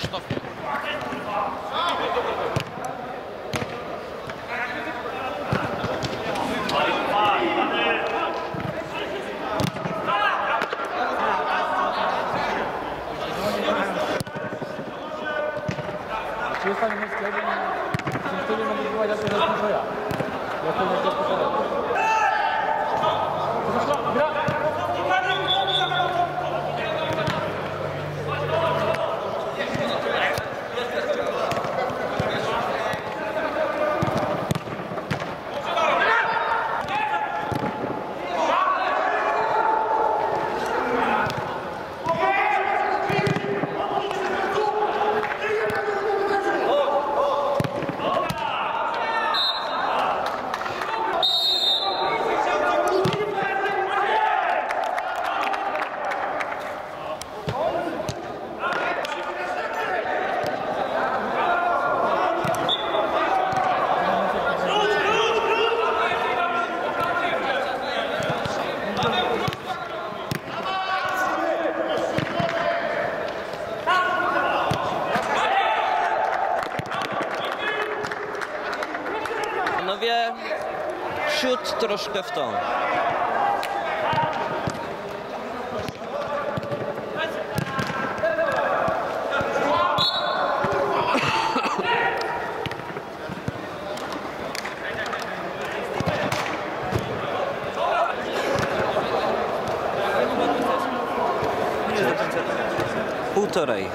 Krzysztof. Przestań mieć kiedy, w tym stylu mogę wywołać, jak to rozpoczęła. Panowie, siód troszkę w tą. Półtorej.